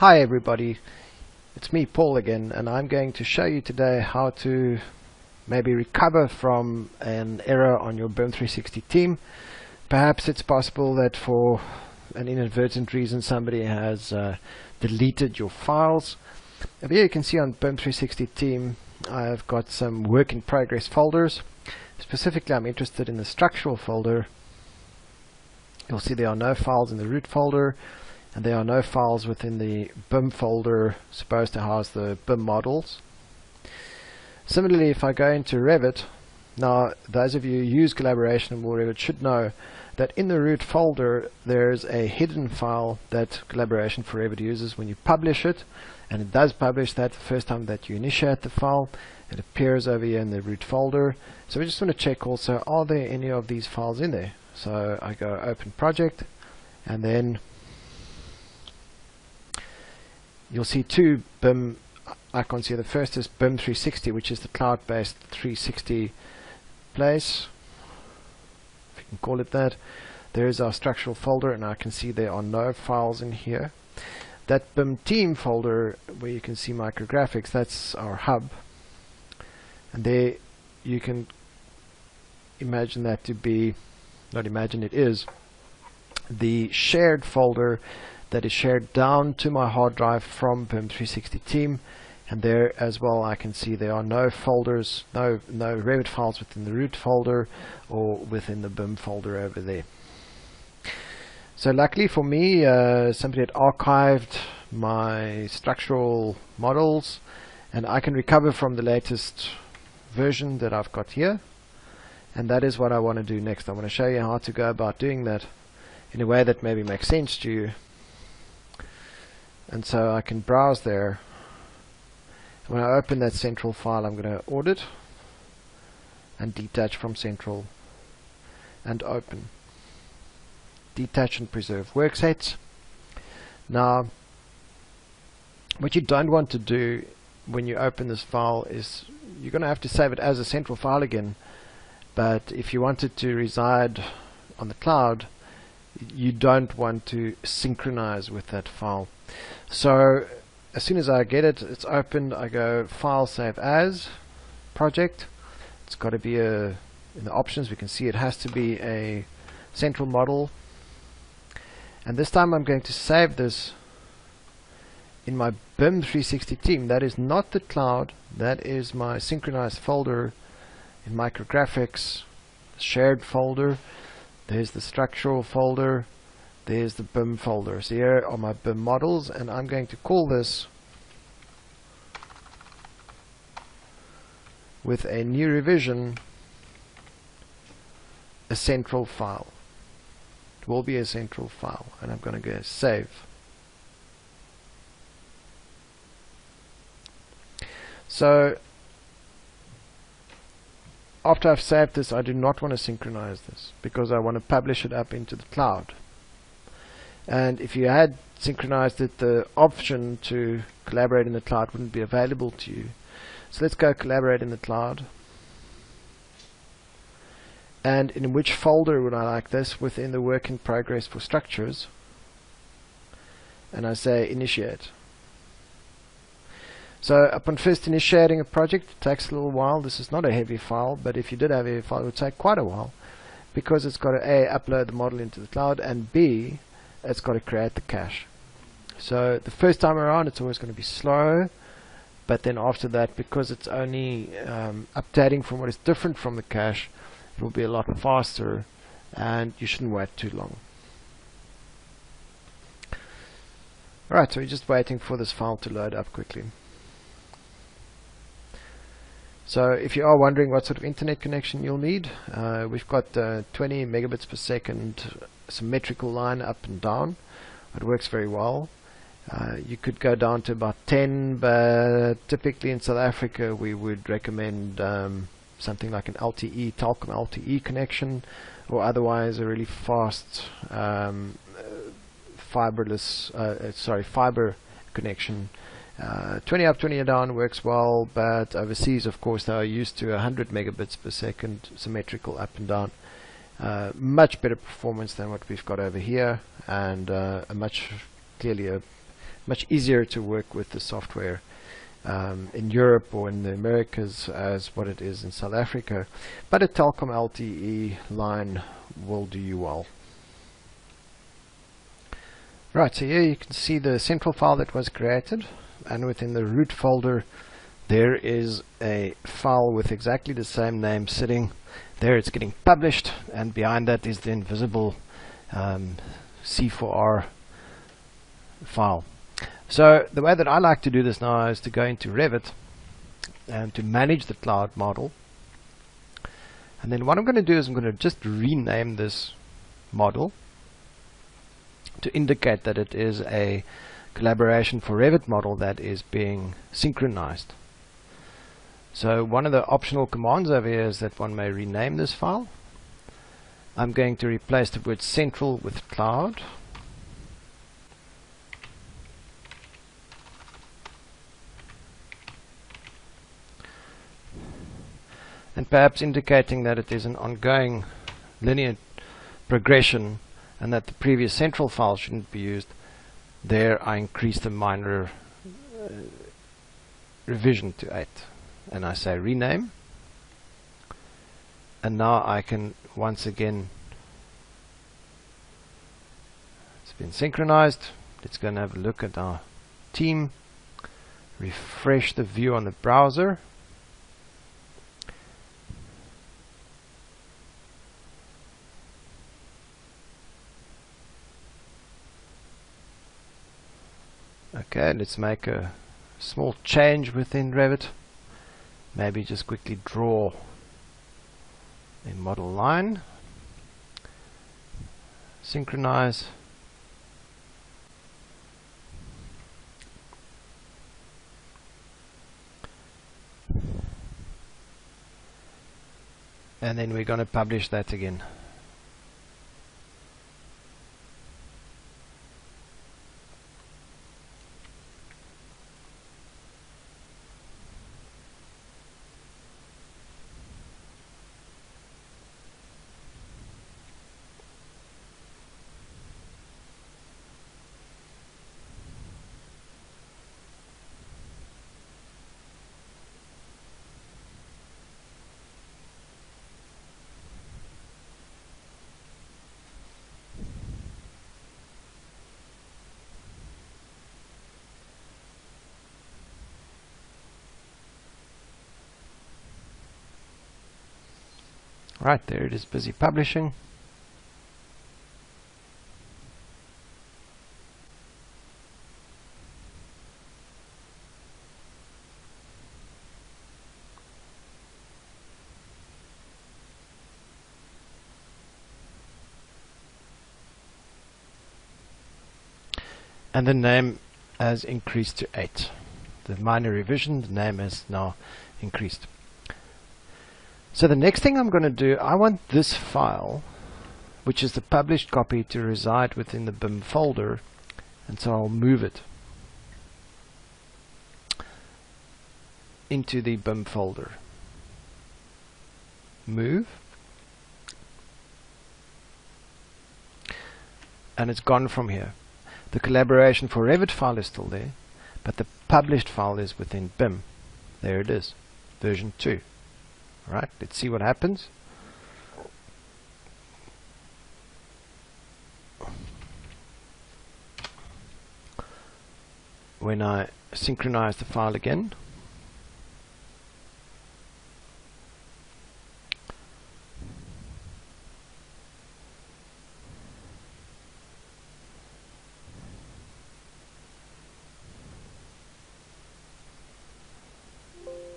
Hi everybody, it's me Paul again and I'm going to show you today how to maybe recover from an error on your BIM 360 team. Perhaps it's possible that for an inadvertent reason somebody has uh, deleted your files. Over here you can see on BIM 360 team I've got some work in progress folders. Specifically I'm interested in the structural folder. You'll see there are no files in the root folder and there are no files within the BIM folder supposed to house the BIM models. Similarly, if I go into Revit, now those of you who use collaboration in Revit should know that in the root folder there's a hidden file that collaboration for Revit uses when you publish it. And it does publish that the first time that you initiate the file it appears over here in the root folder. So we just want to check also are there any of these files in there? So I go open project and then you'll see two BIM icons here. The first is BIM 360, which is the cloud-based 360 place, if you can call it that. There is our structural folder, and I can see there are no files in here. That BIM team folder, where you can see micrographics, that's our hub. And there you can imagine that to be, not imagine it is, the shared folder that is shared down to my hard drive from BIM 360 Team and there as well I can see there are no folders, no, no Revit files within the root folder or within the BIM folder over there. So luckily for me uh, somebody had archived my structural models and I can recover from the latest version that I've got here and that is what I want to do next. I want to show you how to go about doing that in a way that maybe makes sense to you and so I can browse there. When I open that central file I'm going to audit and detach from central and open. Detach and preserve worksets now what you don't want to do when you open this file is you're going to have to save it as a central file again. But if you want it to reside on the cloud you don't want to synchronize with that file. So as soon as I get it it's opened I go file save as project. It's got to be a in the options we can see it has to be a central model. And this time I'm going to save this in my BIM 360 team. That is not the cloud. That is my synchronized folder in micrographics shared folder there's the structural folder there's the BIM folder. So here are my BIM models and I'm going to call this with a new revision a central file. It will be a central file and I'm going to go save. So after I've saved this I do not want to synchronize this because I want to publish it up into the cloud. And if you had synchronized it the option to collaborate in the cloud wouldn't be available to you. So let's go collaborate in the cloud. And in which folder would I like this? Within the work in progress for structures. And I say initiate so upon first initiating a project it takes a little while this is not a heavy file but if you did have a heavy file it would take quite a while because it's got to A upload the model into the cloud and B it's got to create the cache. So the first time around it's always going to be slow but then after that because it's only um, updating from what is different from the cache it will be a lot faster and you shouldn't wait too long. Alright, so we're just waiting for this file to load up quickly. So if you are wondering what sort of internet connection you'll need, uh, we've got uh, 20 megabits per second symmetrical line up and down. It works very well. Uh, you could go down to about 10, but typically in South Africa we would recommend um, something like an LTE, Telkom LTE connection, or otherwise a really fast um, fiberless, uh, sorry, fiber connection uh, 20 up, 20 down works well, but overseas, of course, they are used to 100 megabits per second symmetrical up and down. Uh, much better performance than what we've got over here, and uh, a much clearly a much easier to work with the software um, in Europe or in the Americas as what it is in South Africa. But a Telkom LTE line will do you well. Right, so here you can see the central file that was created and within the root folder there is a file with exactly the same name sitting there it's getting published and behind that is the invisible um, C4R file. So the way that I like to do this now is to go into Revit and to manage the cloud model and then what I'm going to do is I'm going to just rename this model to indicate that it is a collaboration for Revit model that is being synchronized. So one of the optional commands over here is that one may rename this file. I'm going to replace the word central with cloud. And perhaps indicating that it is an ongoing linear progression and that the previous central file shouldn't be used, there I increase the minor uh, revision to 8 and I say rename. And now I can once again it's been synchronized. Let's go and have a look at our team. Refresh the view on the browser Okay, let's make a small change within Revit. Maybe just quickly draw a model line. Synchronize. And then we're going to publish that again. Right, there it is busy publishing. and the name has increased to 8. The minor revision, the name has now increased. So the next thing I'm going to do, I want this file, which is the published copy, to reside within the BIM folder, and so I'll move it into the BIM folder. Move. And it's gone from here. The collaboration for Revit file is still there, but the published file is within BIM. There it is, version 2. Right, let's see what happens. When I synchronize the file again,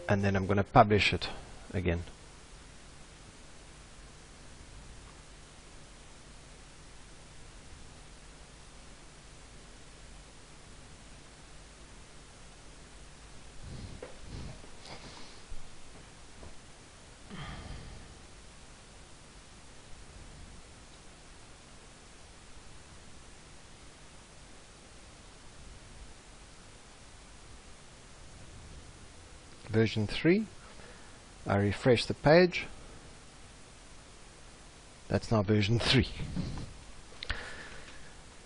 and then I'm going to publish it again. version 3 I refresh the page. That's now version 3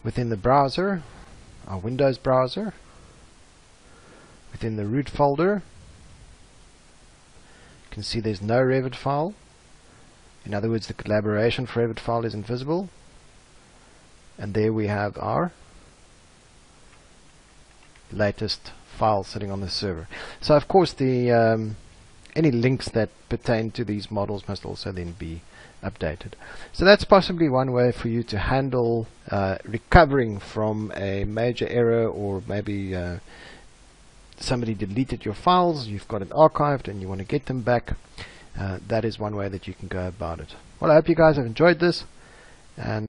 within the browser our Windows browser. Within the root folder you can see there's no Revit file. In other words the collaboration for Revit file is invisible. And there we have our latest file sitting on the server. So of course the um, any links that pertain to these models must also then be updated. So that's possibly one way for you to handle uh, recovering from a major error or maybe uh, somebody deleted your files, you've got it archived and you want to get them back. Uh, that is one way that you can go about it. Well, I hope you guys have enjoyed this and